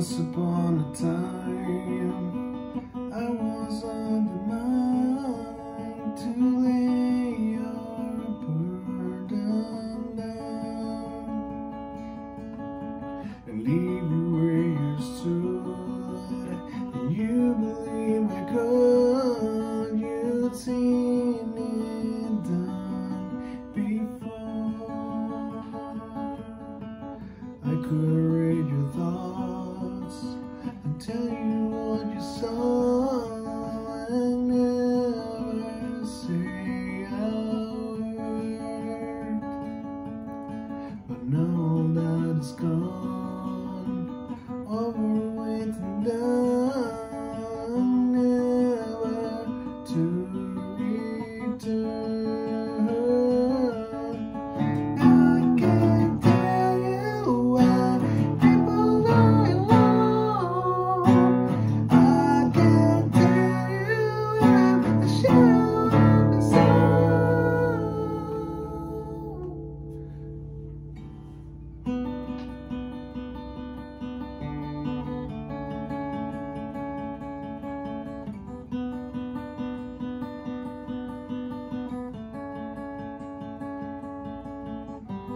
Once upon a time. tell you what you saw.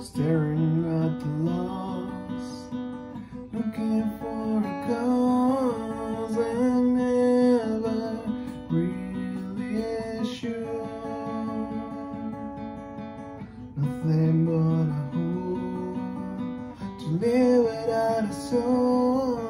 staring at the loss, looking for a cause and never really sure. Nothing but a hope to live without a soul.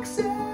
accept.